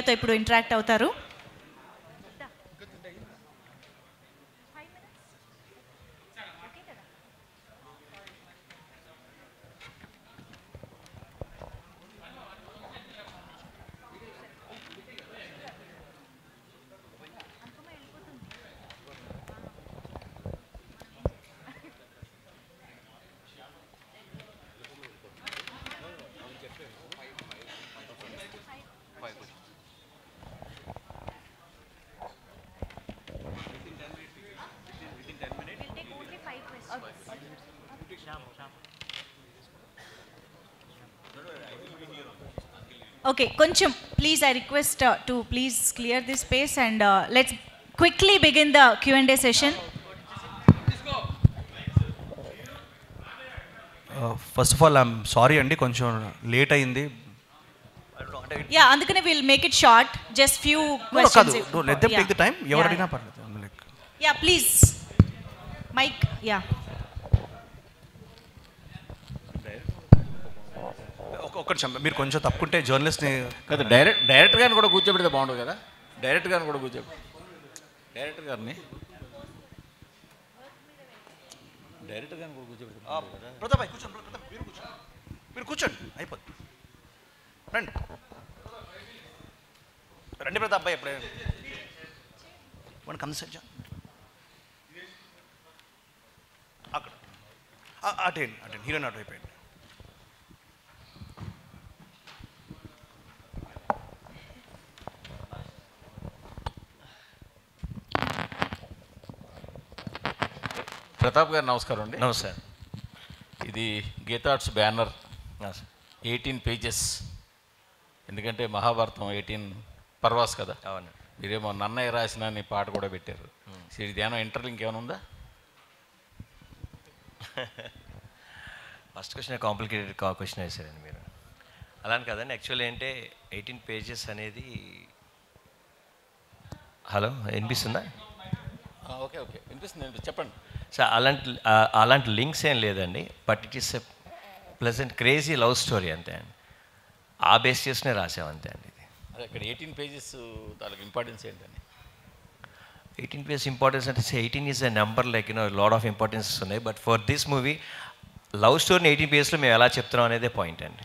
తో ఇప్పుడు ఇంటరాక్ట్ అవుతారు. ఓకే కొంచెం please I request to please clear this space and let's quickly begin the Q and A session first of all I'm sorry అండి కొంచెం late అయింది. Yeah అందుకనే will make it short just few కాదు let them take the time ఎవరు అడిగినా పర్లేదు yeah please mic yeah ఒక్క నిమిషం మీరు కొంచెం తప్పుకుంటే జర్నలిస్ట్ని కదా డైరెక్ట్ డైరెక్టర్ గారిని కూడా కూర్చోబెడితే బాగుంటుంది కదా? డైరెక్టర్ గారిని కూడా కూర్చోబెట్టి డైరెక్టర్ గారిని? డైరెక్టర్ గారిని కూడా కూర్చోబెడితే ప్రతాప్ కూర్చోండి ప్రతాప్ మీరు కూర్చోండి. మీరు కూర్చోండి అయిపోద్ది. రండి. రండి ప్రతాప్ భాయ్ ఎప్పుడే వన్ కమ్ సజ్జా అక్కడ. అటేండి అటేండి హీరోయిన్ అటు అయిపోయింది ప్రతాప్ గారు నమస్కారం అండి. నమస్తే ఇది గీతార్ట్స్ బ్యానర్ ఎయిటీన్ పేజెస్. ఎందుకంటే మహాభారతం ఎయిటీన్ పర్వాస్ కదా. అవును. మీరేమో నన్నయ్య రాసిన అని పాట కూడా పెట్టారు. సో ఇది ఏమైనా ఇంటర్లింక్ ఏమైనా ఉందా? ఫస్ట్ క్వశ్చన్ కాంప్లికేటెడ్ క్వశ్చన్ వేసారండి మీరు. అలాని కదండి యాక్చువల్ ఏంటంటే ఎయిటీన్ పేజెస్ అనేది హలో వినిపిస్తుందా? Okay okay. వినిపిస్తుంది చెప్పండి. సో అలాంటి అలాంటి లింక్స్ ఏం లేదండి but it is a pleasant crazy love story అంతే అండి. ఆ బేస్ చేసుకునే రాసాం అంతే అండి ఇది. అదే ఇక్కడ ఎయిటీన్ పేజెస్ దానికి ఇంపార్టెన్స్ ఏంటని? ఎయిటీన్ పేజెస్ ఇంపార్టెన్స్ అంటే eighteen is a number like you know lot of importances ఉన్నాయి. But for this movie love స్టోరీని ఎయిటీన్ పేజెస్లో మేము ఎలా చెప్తున్నాం అనేదే పాయింట్ అండి.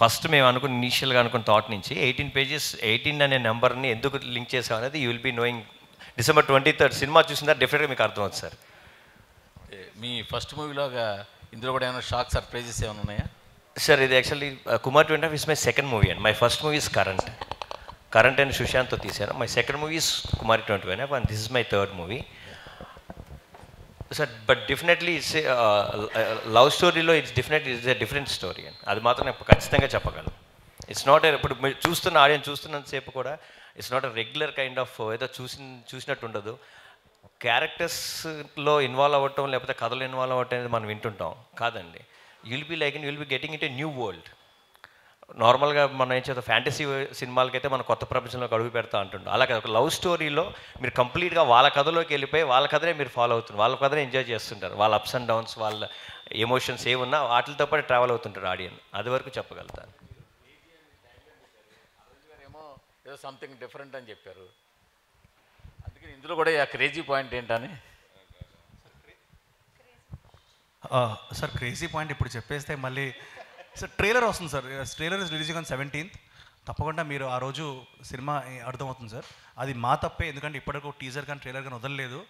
ఫస్ట్ మేము అనుకున్న ఇనీషియల్గా అనుకున్న థాట్ నుంచి ఎయిటీన్ పేజెస్ ఎయిటీన్ అనే నెంబర్ని ఎందుకు లింక్ చేసాం అనేది you will be knowing December twenty third cinema చూసిన డెఫినెట్గా మీకు అర్థమవుతుంది సార్. మీ ఫస్ట్ మూవీలోగా ఇందులో కూడా ఏమైనా షాక్ సర్ప్రైజెస్ ఏమైనా ఉన్నాయా? సార్ ఇది actually Kumar twenty is my second movie అండి my first movie is current current and సుశాంత్తో తీశాను. My second movie is Kumari twenty one and this is my third movie sir but definitely it's love స్టోరీలో it's definitely it's a different story అండి అది మాత్రం నేను ఖచ్చితంగా చెప్పగలను. It's not ఇప్పుడు మీరు చూస్తున్న ఆడియన్స్ చూస్తున్నంతసేపు కూడా it's not a regular kind of ఏదో చూసి చూసినట్టు ఉండదు. క్యారెక్టర్స్లో ఇన్వాల్వ్ అవ్వటం లేకపోతే కథలో ఇన్వాల్వ్ అవ్వటం అనేది మనం వింటుంటాం. కాదండి. You'll be like you'll be getting it a new world నార్మల్గా మనం ఏం చేద్దాం ఫ్యాంటసీ సినిమాలకైతే మనం కొత్త ప్రపంచంలోకి అడుగు పెడతా అంటుంటాం. అలాగే ఒక లవ్ స్టోరీలో మీరు కంప్లీట్గా వాళ్ళ కథలోకి వెళ్ళిపోయి వాళ్ళ కథనే మీరు ఫాలో అవుతున్నారు. వాళ్ళ కథనే ఎంజాయ్ చేస్తుంటారు. వాళ్ళ అప్స్ అండ్ డౌన్స్ వాళ్ళ ఎమోషన్స్ ఏమున్నా వాటితో పాటు ట్రావెల్ అవుతుంటారు ఆడియన్. అది వరకు చెప్పగలుగుతాను. ఏదో సంథింగ్ డిఫరెంట్ అని చెప్పారు. అందుకని ఇందులో కూడా ఆ క్రేజీ పాయింట్ ఏంటని? సార్ క్రేజీ పాయింట్ ఇప్పుడు చెప్పేస్తే మళ్ళీ సార్ ట్రైలర్ వస్తుంది sir. Trailer is releasing on seventeenth తప్పకుండా మీరు ఆ రోజు సినిమా అర్థమవుతుంది సార్. అది మా తప్పే ఎందుకంటే ఇప్పటివరకు టీజర్ కానీ ట్రైలర్ కానీ వదలలేదు.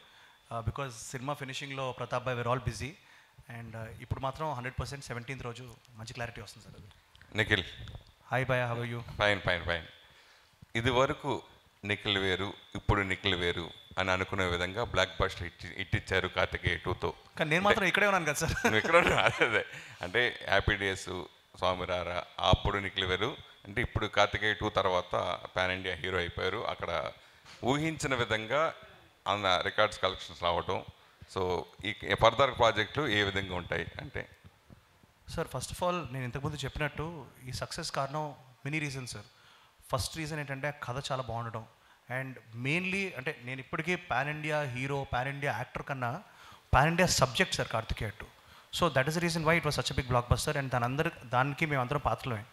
బికాజ్ సినిమా ఫినిషింగ్లో ప్రతాప్ భాయ్ వేర్ ఆల్ బిజీ అండ్ ఇప్పుడు మాత్రం హండ్రెడ్ పర్సెంట్ సెవెంటీన్త్ రోజు మంచి క్లారిటీ వస్తుంది సార్. అది Nikhil hi bye how you fine fine fine ఇది వరకు నిఖిల్ వేరు ఇప్పుడు నిఖిల్ వేరు అని అనుకునే విధంగా బ్లాక్ బస్టర్ ఇట్టి ఇట్టిచ్చారు కార్తికేయ టూతో. కానీ నేను మాత్రం ఇక్కడే ఉన్నాను కదా సార్. నువ్వు ఇక్కడ అదే అంటే హ్యాపీ డేస్ స్వామిరారా అప్పుడు నిఖిల్ వేరు అంటే ఇప్పుడు కార్తికేయ టూ తర్వాత పాన్ ఇండియా హీరో అయిపోయారు. అక్కడ ఊహించిన విధంగా అన్న రికార్డ్స్ కలెక్షన్స్ రావటం. సో ఈ ఫర్దర్ ప్రాజెక్టులు ఏ విధంగా ఉంటాయి అంటే? సార్ ఫస్ట్ ఆఫ్ ఆల్ నేను ఇంతకుముందు చెప్పినట్టు ఈ సక్సెస్ కారణం many reasons sir. First reason ఏంటంటే ఆ కథ చాలా బాగుండడం అండ్ మెయిన్లీ అంటే నేను ఇప్పటికీ pan India hero pan India actor కన్నా pan India subject sir Karthikeya two so that is reason why it was such big blockbuster and దాని అందరి దానికి మేము అందరం పాత్రలమే.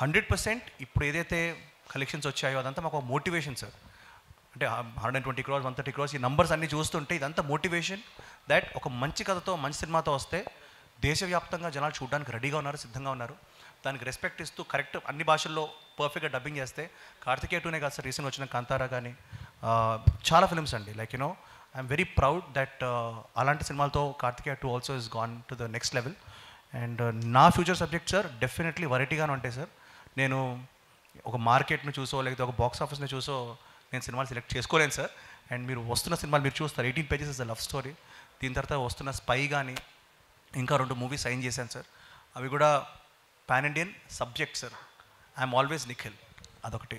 హండ్రెడ్ పర్సెంట్ ఇప్పుడు ఏదైతే కలెక్షన్స్ వచ్చాయో అదంతా మాకు ఒక మోటివేషన్ సార్. అంటే hundred and twenty crores one thirty crores ఈ నంబర్స్ అన్నీ చూస్తుంటే ఇదంతా మోటివేషన్ దట్ ఒక మంచి కథతో మంచి సినిమాతో వస్తే దేశవ్యాప్తంగా జనాలు చూడడానికి రెడీగా ఉన్నారు సిద్ధంగా ఉన్నారు. దానికి రెస్పెక్ట్ ఇస్తూ కరెక్ట్ అన్ని భాషల్లో పర్ఫెక్ట్గా డబ్బింగ్ చేస్తే కార్తికేయ టూనే కాదు సార్ రీసెంట్ వచ్చిన కాంతారా కానీ చాలా ఫిల్మ్స్ అండి. Like you know I'm very proud that అలాంటి సినిమాలతో Karthikeya two also is gone to the next level and నా ఫ్యూచర్ సబ్జెక్ట్ సార్ డెఫినెట్లీ వెరైటీగానే ఉంటాయి సార్ నేను ఒక మార్కెట్ను చూసో లేకపోతే ఒక బాక్స్ ఆఫీస్ని చూసో నేను సినిమాలు సెలెక్ట్ చేసుకోలేను సార్ అండ్ మీరు వస్తున్న సినిమాలు మీరు చూస్తారు. Eighteen pages is the love story దీని తర్వాత వస్తున్న స్పై కానీ ఇంకా రెండు మూవీస్ సైన్ చేశాను సార్ అవి కూడా pan Indian subject sir I'm always Nikhil అదొకటి